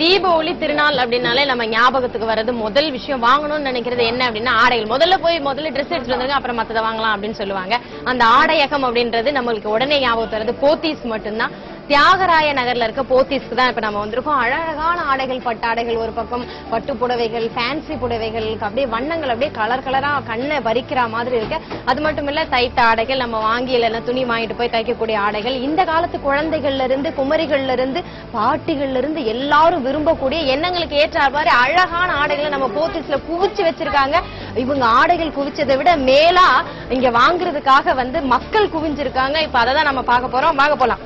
தீபாவளி திருநாள் அப்படின்னாலே நம்ம ஞாபகத்துக்கு வர்றது முதல் விஷயம். வாங்கணும்னு நினைக்கிறது என்ன அப்படின்னா ஆடைகள். முதல்ல போய் முதல்ல ட்ரெஸ் எடுத்துட்டு வந்துருங்க அப்புறம் மத்ததை வாங்கலாம் அப்படின்னு சொல்லுவாங்க. அந்த ஆடையகம் அப்படின்றது நம்மளுக்கு உடனே ஞாபகம் வருது போத்தீஸ் மட்டும்தான். தியாகராய நகர்ல இருக்க போத்தீஸ்க்கு தான் இப்ப நம்ம வந்திருக்கோம். அழகான ஆடைகள் பட்டாடைகள் ஒரு பக்கம் பட்டு புடவைகள் ஃபேன்சி புடவைகள் அப்படியே வண்ணங்கள் அப்படியே கலர் கலரா கண்ணை பறிக்கிற மாதிரி இருக்கு. அது மட்டும் இல்ல தைத்த ஆடைகள் நம்ம வாங்கி இல்லைன்னா துணி வாங்கிட்டு போய் தைக்கக்கூடிய ஆடைகள். இந்த காலத்து குழந்தைகள்ல இருந்து குமரிகள்ல இருந்து பாட்டிகள்ல இருந்து எல்லாரும் விரும்பக்கூடிய எண்ணங்களுக்கு ஏற்ற மாதிரி அழகான ஆடைகளை நம்ம போத்திஸ்ல குவிச்சு வச்சிருக்காங்க. இவங்க ஆடைகள் குவிச்சதை விட மேலா இங்க வாங்குறதுக்காக வந்து மக்கள் குவிஞ்சிருக்காங்க. இப்ப அதை தான் நம்ம பார்க்க போறோம். வாங்க போலாம்.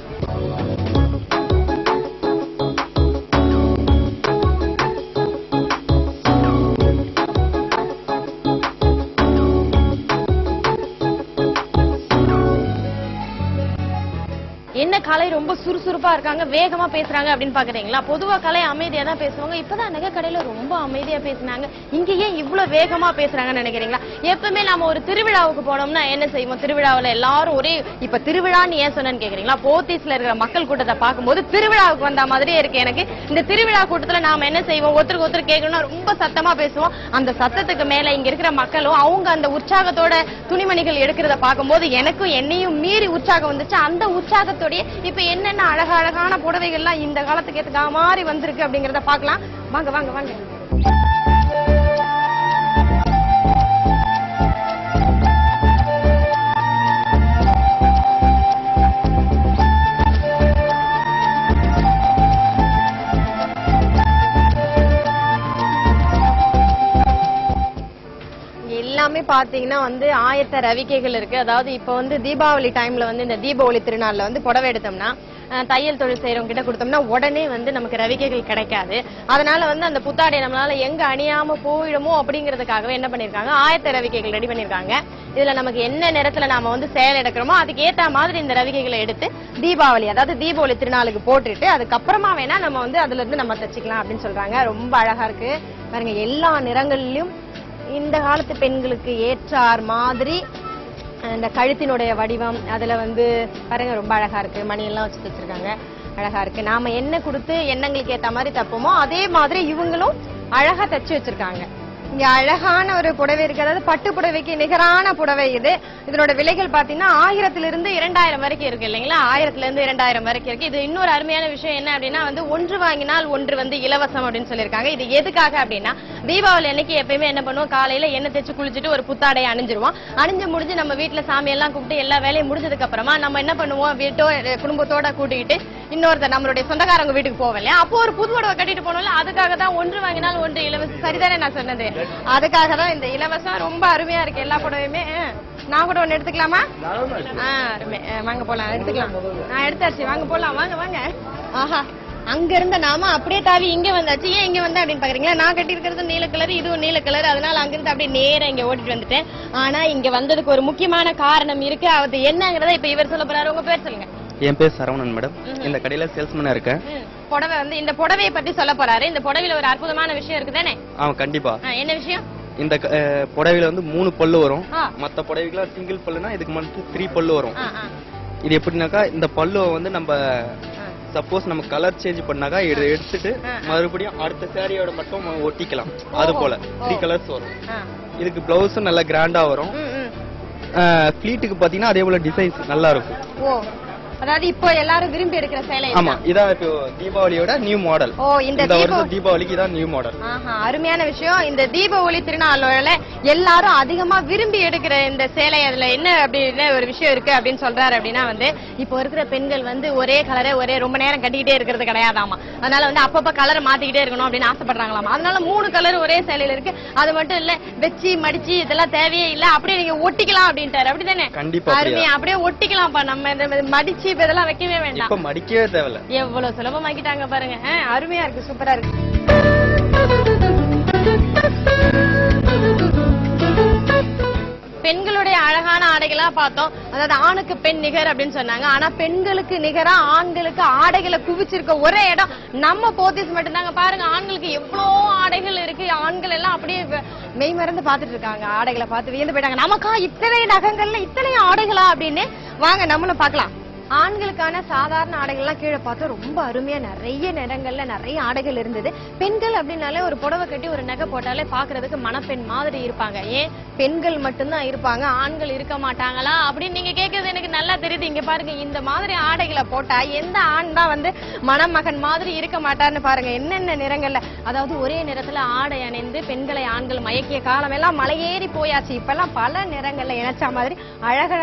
என்ன கலை ரொம்ப சுறுசுறுப்பா இருக்காங்க வேகமா பேசுறாங்க அப்படின்னு பாக்குறீங்களா? பொதுவா கலை அமைதியா தான் பேசுவாங்க. இப்பதான் நகை கடையில ரொம்ப அமைதியா பேசினாங்க. இங்க ஏன் இவ்வளவு வேகமா பேசுறாங்கன்னு நினைக்கிறீங்களா? எப்பவுமே நாம ஒரு திருவிழாவுக்கு போனோம்னா என்ன செய்வோம்? திருவிழாவில் எல்லாரும் ஒரே இப்ப திருவிழான்னு ஏன் சொன்னேன்னு கேக்குறீங்களா? போத்தீஸ்ல இருக்கிற மக்கள் கூட்டத்தை பார்க்கும்போது திருவிழாவுக்கு வந்த மாதிரியே இருக்கு எனக்கு. இந்த திருவிழா கூட்டத்துல நாம என்ன செய்வோம்? ஒருத்தருக்கு ஒருத்தர் கேட்கணும்னா ரொம்ப சத்தமா பேசுவோம். அந்த சத்தத்துக்கு மேல இங்க இருக்கிற மக்களும் அவங்க அந்த உற்சாகத்தோட துணிமணிகள் எடுக்கிறத பார்க்கும்போது எனக்கும் என்னையும் மீறி உற்சாகம் வந்துச்சு. அந்த உற்சாகத்தை உற்சாகத்தோடய இப்ப என்னென்ன அழக அழகான புடவைகள்லாம் இந்த காலத்துக்கு ஏற்ற மாதிரி வந்திருக்கு அப்படிங்கறத பார்க்கலாம். வாங்க வாங்க வாங்க. எல்லாமே பாத்தீங்கன்னா வந்து ஆயத்த ரவிக்கைகள் இருக்கு. அதாவது இப்போ வந்து தீபாவளி டைம்ல வந்து இந்த தீபாவளி திருநாள்ல வந்து புடவை எடுத்தோம்னா தையல் தொழில் செய்யறவங்க கிட்ட கொடுத்தோம்னா உடனே வந்து நமக்கு ரவிக்கைகள் கிடைக்காது. அதனால வந்து அந்த புத்தாடை நம்மளால எங்க அணியாம போயிடுமோ அப்படிங்கறதுக்காகவே என்ன பண்ணிருக்காங்க? ஆயத்த ரவிக்கைகள் ரெடி பண்ணிருக்காங்க. இதுல நமக்கு என்ன நேரத்துல நாம வந்து செயல் எடுக்கிறோமோ அதுக்கு ஏத்த மாதிரி இந்த ரவிக்கைகளை எடுத்து தீபாவளி அதாவது தீபாவளி திருநாளுக்கு போட்டுட்டு அதுக்கப்புறமா வேணா நம்ம வந்து அதுல இருந்து நம்ம தச்சுக்கலாம் அப்படின்னு சொல்றாங்க. ரொம்ப அழகா இருக்கு. பாருங்க எல்லா நிறங்கள்லயும் இந்த காலத்து பெண்களுக்கு ஏற்றார் மாதிரி இந்த கழுத்தினுடைய வடிவம் அதுல வந்து பாருங்க ரொம்ப அழகா இருக்கு. மணியெல்லாம் வச்சு வச்சிருக்காங்க அழகா இருக்கு. நாம என்ன கொடுத்து எண்ணங்களுக்கு ஏற்ற மாதிரி தப்போமோ அதே மாதிரி இவங்களும் அழகா தச்சு வச்சிருக்காங்க. இங்க அழகான ஒரு புடவை இருக்கு. அதாவது பட்டு புடவைக்கு நிகரான புடவை இது. இதனோட விலைகள் பாத்தீங்கன்னா ஆயிரத்துல இருந்து இரண்டாயிரம் வரைக்கும் இருக்கு இல்லைங்களா? ஆயிரத்துல இருந்து இரண்டாயிரம் வரைக்கும் இருக்கு. இது இன்னொரு அருமையான விஷயம் என்ன அப்படின்னா வந்து ஒன்று வாங்கினால் ஒன்று வந்து இலவசம் அப்படின்னு சொல்லியிருக்காங்க. இது எதுக்காக அப்படின்னா தீபாவளி அன்னைக்கு எப்பயுமே என்ன பண்ணுவோம்? காலையில எண்ணெய் தேய்ச்சி குளிச்சுட்டு ஒரு புத்தாடையை அணிஞ்சிருவோம். அணிஞ்சு முடிஞ்சு நம்ம வீட்டுல சாமி எல்லாம் கூப்பிட்டு எல்லா வேலையும் முடிஞ்சதுக்கு அப்புறமா நம்ம என்ன பண்ணுவோம்? வீட்டோ குடும்பத்தோட கூட்டிக்கிட்டு இன்னொருத்தர் நம்மளுடைய சொந்தக்காரங்க வீட்டுக்கு போவோம் இல்லையா? அப்போ ஒரு புது புடவை கட்டிட்டு போனோம்ல அதுக்காக தான் ஒன்று வாங்கினால் ஒன்று இலவசம். சரிதானே நான் சொன்னது? அதுக்காக தான் இந்த இலவசம் ரொம்ப அருமையா இருக்கு. எல்லா புடவையுமே நான் கூட ஒண்ணு எடுத்துக்கலாமா? ஆ, அருமை. வாங்க போலாம் எடுத்துக்கலாம். நான் எடுத்தாச்சு. வாங்க போலாம் வாங்க வாங்க. ஆஹா அங்க இருந்த நாம அப்படியே தாவி இங்க வந்தாச்சு. ஏன் இங்க வந்தேன் அப்படின்னு பாக்குறீங்களா? நான் கட்டி இருக்கிறது நீல கலர் இதுவும் நீல கலர் அதனால அங்கிருந்து அப்படியே நேரா இங்க ஓட்டிட்டு வந்துட்டேன். ஆனா இங்க வந்ததுக்கு ஒரு முக்கியமான காரணம் இருக்கு. அது என்னங்கறத இப்ப இவர் சொல்ல போறாரு. உங்க பேர் சொல்லுங்க. என் பேர் சரவணன் மேடம் இந்த கடையில சேல்ஸ்மேனா இருக்கேன். புடவை வந்து இந்த புடவையை பத்தி சொல்ல போறாரு. இந்த புடவையில ஒரு அற்புதமான விஷயம் இருக்குதானே? ஆ கண்டிப்பா. என்ன விஷயம்? இந்த புடவையில வந்து மூணு பல்லு வரும். மத்த புடவைக்கெல்லாம் சிங்கிள் பல்லுனா இதுக்கு மட்டும் த்ரீ பல்லு வரும். இது எப்படின்னாக்கா இந்த பல்லுவை வந்து நம்ம. சப்போஸ் நம்ம கலர் சேஞ்ச் பண்ணாக்கா இதை எடுத்துட்டு. மறுபடியும் அடுத்த சாரியோட மட்டும் ஒட்டிக்கலாம். அது போல. த்ரீ கலர்ஸ் வரும். இதுக்கு பிளவுஸும் நல்லா கிராண்டா வரும். ஃபிளீட்டுக்கு பாத்தீங்கன்னா அதே போல டிசைன்ஸ் நல்லா இருக்கும். அதாவது இப்போ எல்லாரும் விரும்பி எடுக்கிற சேலை ஆமா இதான் இப்போ தீபாவளியோட நியூ மாடல் ஓ இந்த வருஷம் தீபாவளிக்கு தான் நியூ மாடல் ஆஹா அருமையான விஷயம். இந்த தீபாவளி திருநாளோட எல்லாரும் அதிகமா விரும்பி எடுக்கிற இந்த சேலை அதுல என்ன அப்படின்னு ஒரு விஷயம் இருக்கு அப்படின்னு சொல்றாரு அப்படின்னா வந்து இப்போ இருக்கிற பெண்கள் வந்து ஒரே கலரை ஒரே ரொம்ப நேரம் கட்டிக்கிட்டே இருக்கிறது கிடையாதாமா. அதனால வந்து அப்பப்ப கலரை மாத்திக்கிட்டே இருக்கணும் அப்படின்னு ஆசைப்படுறாங்களாமா. அதனால மூணு கலர் ஒரே சேலையில இருக்கு. அது மட்டும் இல்ல வெச்சி மடிச்சு இதெல்லாம் தேவையே இல்ல. அப்படியே நீங்க ஒட்டிக்கலாம் அப்படின்ட்டாரு. அப்படிதானே கண்டிப்பா அப்படியா? அருமையா அப்படியே ஒட்டிக்கலாம்ப்பா. நம்ம இந்த மடிச்சு இப்ப இதெல்லாம் வைக்கவே வேண்டாம். இப்ப மடிக்கவே தேவையில்ல. எவ்வளவு சுலபமாக்கிட்டாங்க பாருங்க. அருமையா இருக்கு சூப்பரா இருக்கு. பெண்களுடைய அழகான ஆடைகளா பார்த்தோம். அதாவது ஆணுக்கு பெண் நிகர் அப்படின்னு சொன்னாங்க. ஆனா பெண்களுக்கு நிகரா ஆண்களுக்கு ஆடைகளை குவிச்சிருக்க ஒரே இடம் நம்ம போத்தீஸ் மட்டும்தாங்க. பாருங்க ஆண்களுக்கு எவ்வளவு ஆடைகள் இருக்கு. ஆண்கள் எல்லாம் அப்படியே மெய் மறந்து பாத்துட்டு இருக்காங்க. ஆடைகளை பார்த்து வியந்து போயிட்டாங்க. நமக்கா இத்தனை நகங்கள்ல இத்தனை ஆடைகளா அப்படின்னு? வாங்க நம்மளும் பார்க்கலாம். ஆண்களுக்கான சாதாரண ஆடைகள்லாம் கீழே பார்த்தா ரொம்ப அருமையா நிறைய நிறங்கள்ல நிறைய ஆடைகள் இருந்தது. பெண்கள் அப்படின்னாலே ஒரு புடவை கட்டி ஒரு நகை போட்டாலே பாக்குறதுக்கு மணப்பெண் மாதிரி இருப்பாங்க. ஏன்? பெண்கள் மட்டும்தான் இருப்பாங்க. ஆண்கள் இருக்க மாட்டாங்களா? அப்படின்னு நீங்க கேக்குறது எனக்கு நல்லா தெரியுது. இங்க பாருங்க இந்த மாதிரி ஆடைகளை போட்டா எந்த ஆண் தான் வந்து மணமகன் மாதிரி இருக்க மாட்டார்னு பாருங்க. என்னென்ன நிறங்கள்ல? அதாவது ஒரே நிறத்துல ஆடை அணிந்து பெண்களை ஆண்கள் மயக்கிய காலம் எல்லாம் மலையேறி போயாச்சு. இப்பெல்லாம் பல நிறங்கள்ல இணைச்ச மாதிரி அழகழ